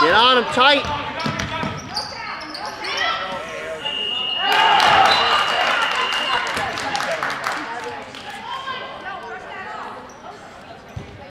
Get on him tight.